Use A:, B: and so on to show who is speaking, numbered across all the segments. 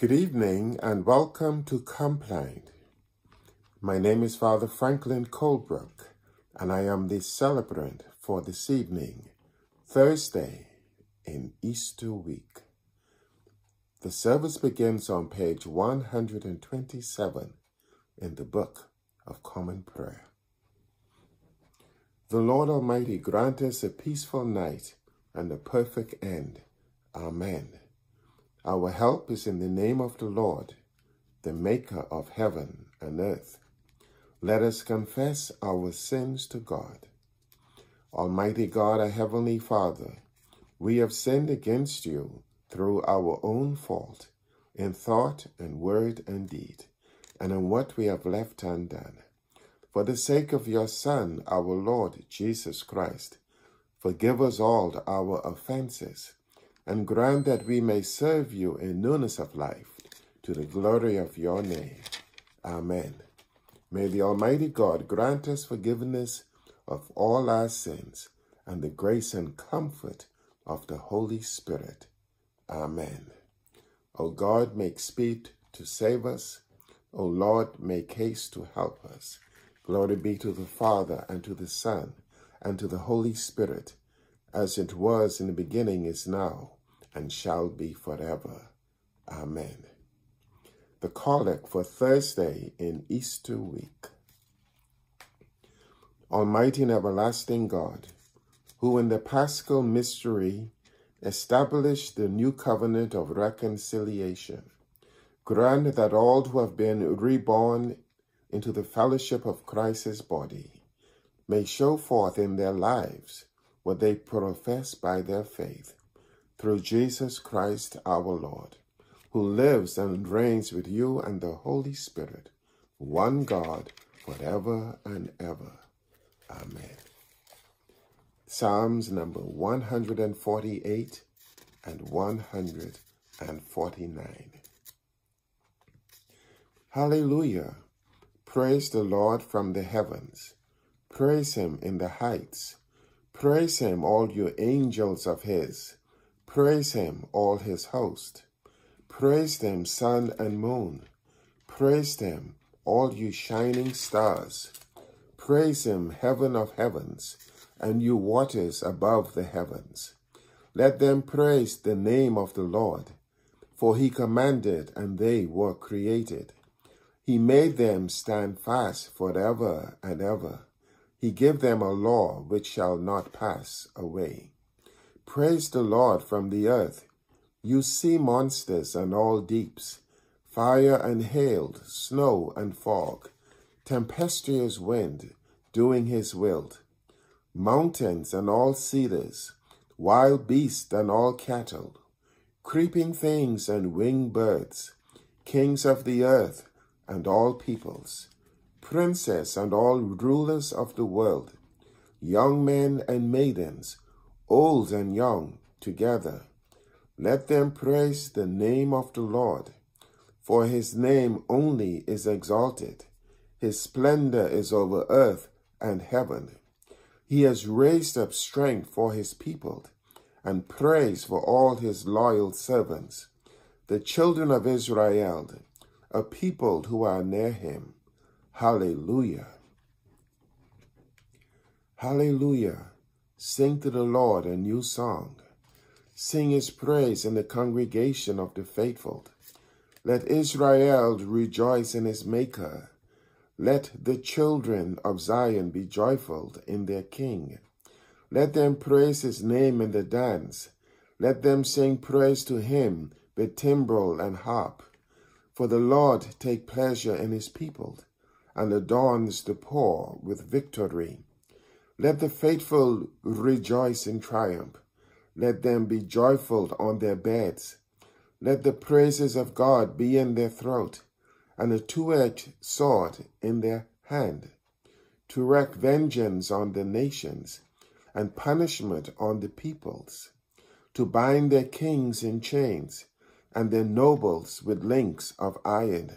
A: Good evening and welcome to Compline. My name is Father Franklyn Colebrooke and I am the celebrant for this evening, Thursday in Easter week. The service begins on page 127 in the Book of Common Prayer. The Lord Almighty grant us a peaceful night and a perfect end. Amen. Our help is in the name of the Lord, the maker of heaven and earth. Let us confess our sins to God. Almighty God, our Heavenly Father, we have sinned against you through our own fault, in thought and word and deed, and in what we have left undone. For the sake of your Son, our Lord Jesus Christ, forgive us all our offenses and grant that we may serve you in newness of life, to the glory of your name. Amen. May the Almighty God grant us forgiveness of all our sins and the grace and comfort of the Holy Spirit. Amen. O God, make speed to save us. O Lord, make haste to help us. Glory be to the Father, and to the Son, and to the Holy Spirit, as it was in the beginning, is now, and shall be forever. Amen. The Collect for Thursday in Easter week. Almighty and everlasting God, who in the paschal mystery established the new covenant of reconciliation, grant that all who have been reborn into the fellowship of Christ's body may show forth in their lives what they profess by their faith through Jesus Christ our Lord, who lives and reigns with you and the Holy Spirit, one God, forever and ever. Amen. Psalms number 148 and 149. Hallelujah. Praise the Lord from the heavens. Praise him in the heights. Praise him, all you angels of his Praise him, all his host. Praise them, sun and moon. Praise them, all you shining stars. Praise him, heaven of heavens, and you waters above the heavens. Let them praise the name of the Lord, for he commanded, and they were created. He made them stand fast forever and ever. He gave them a law which shall not pass away. Praise the Lord from the earth, you sea monsters and all deeps, fire and hail, snow and fog, tempestuous wind, doing his will, mountains and all cedars, wild beasts and all cattle, creeping things and winged birds, kings of the earth and all peoples, princes and all rulers of the world, young men and maidens, old and young, together. Let them praise the name of the Lord, for his name only is exalted. His splendor is over earth and heaven. He has raised up strength for his people and praise for all his loyal servants, the children of Israel, a people who are near him. Hallelujah. Hallelujah. Sing to the Lord a new song. Sing his praise in the congregation of the faithful. Let Israel rejoice in his Maker. Let the children of Zion be joyful in their King. Let them praise his name in the dance. Let them sing praise to him with timbrel and harp. For the Lord take pleasure in his people, and adorns the poor with victory. Let the faithful rejoice in triumph. Let them be joyful on their beds. Let the praises of God be in their throat, and a two-edged sword in their hand, to wreak vengeance on the nations, and punishment on the peoples, to bind their kings in chains, and their nobles with links of iron,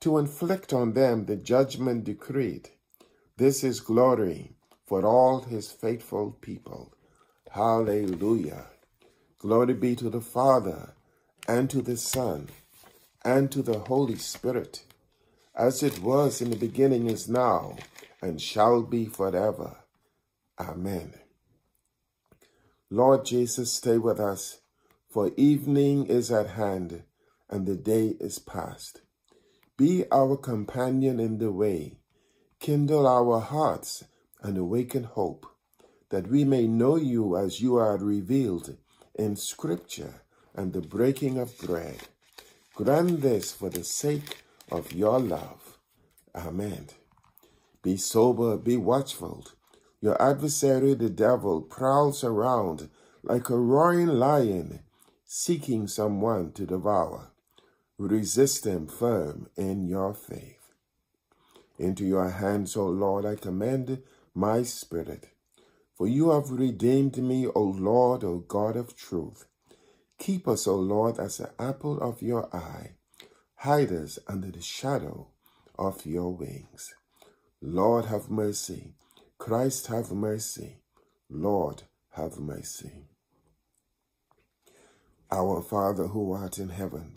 A: to inflict on them the judgment decreed. This is glory for all his faithful people. Hallelujah. Glory be to the Father, and to the Son, and to the Holy Spirit, as it was in the beginning, is now, and shall be forever. Amen. Lord Jesus, stay with us, for evening is at hand, and the day is past. Be our companion in the way, kindle our hearts, and awaken hope, that we may know you as you are revealed in Scripture and the breaking of bread. Grant this for the sake of your love. Amen. Be sober, be watchful. Your adversary, the devil, prowls around like a roaring lion, seeking someone to devour. Resist them firm in your faith. Into your hands, O Lord, I commend my spirit. For you have redeemed me, O Lord, O God of truth. Keep us, O Lord, as the apple of your eye. Hide us under the shadow of your wings. Lord, have mercy. Christ, have mercy. Lord, have mercy. Our Father who art in heaven,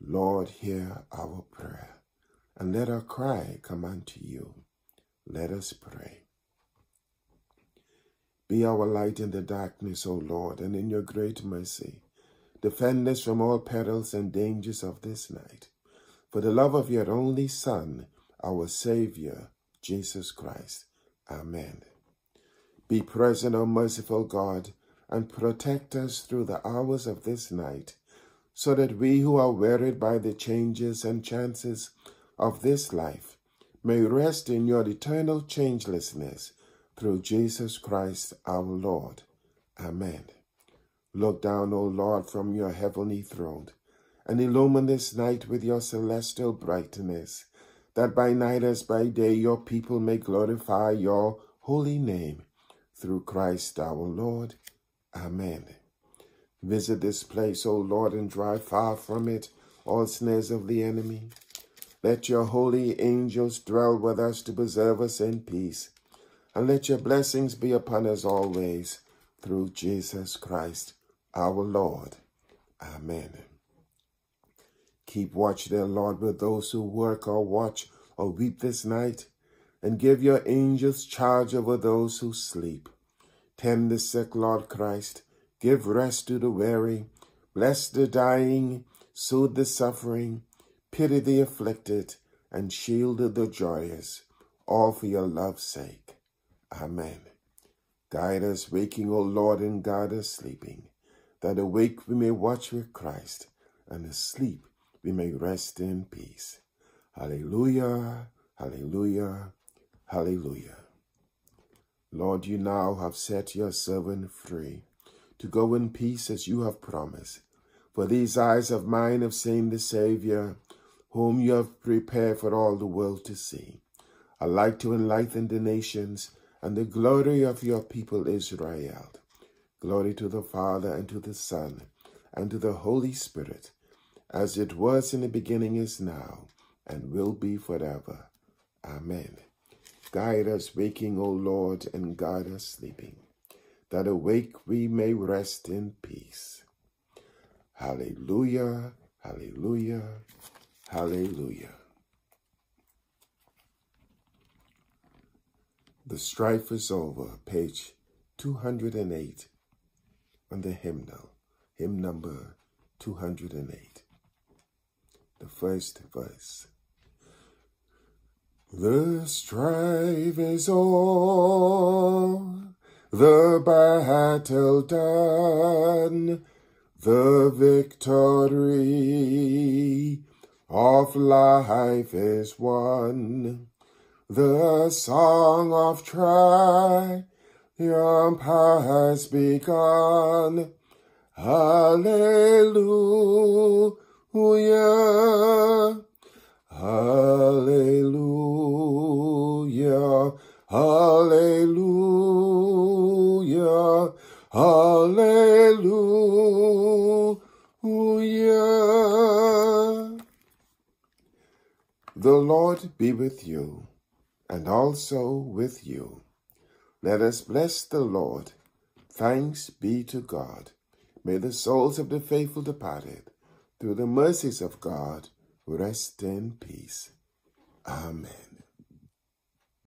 A: Lord, hear our prayer, and let our cry come unto you. Let us pray. Be our light in the darkness, O Lord, and in your great mercy, Defend us from all perils and dangers of this night. For the love of your only Son, our Savior, Jesus Christ. Amen. Be present, O merciful God, and protect us through the hours of this night, so that we who are wearied by the changes and chances of this life may rest in your eternal changelessness through Jesus Christ our Lord. Amen. Look down, O Lord, from your heavenly throne, and illumine this night with your celestial brightness, that by night as by day your people may glorify your holy name. Through Christ our Lord. Amen. Visit this place, O Lord, and drive far from it all snares of the enemy. Let your holy angels dwell with us to preserve us in peace, and let your blessings be upon us always, through Jesus Christ our Lord. Amen. Keep watch there, Lord, with those who work or watch or weep this night, and give your angels charge over those who sleep. Tend the sick, Lord Christ. Give rest to the weary. Bless the dying. Soothe the suffering. Pity the afflicted. And shield the joyous. All for your love's sake. Amen. Guide us waking, O Lord, and guide us sleeping that awake we may watch with Christ, and asleep we may rest in peace. Hallelujah, hallelujah, hallelujah. Lord, you now have set your servant free to go in peace as you have promised. For these eyes of mine have seen the Saviour, whom you have prepared for all the world to see, a light to enlighten the nations and the glory of your people Israel. Glory to the Father, and to the Son, and to the Holy Spirit, as it was in the beginning, is now, and will be forever. Amen. Guide us waking, O Lord, and guide us sleeping, that awake we may rest in peace. Hallelujah, hallelujah, hallelujah. The strife is over, page 208 on the hymnal, hymn number 208. The first verse. The strife is o'er, the battle done, the victory of life is won. The song of triumph has begun. Hallelujah. Hallelujah, hallelujah, hallelujah. The Lord be with you, and also with you. Let us bless the Lord. Thanks be to God. May the souls of the faithful departed, through the mercies of God, rest in peace. Amen.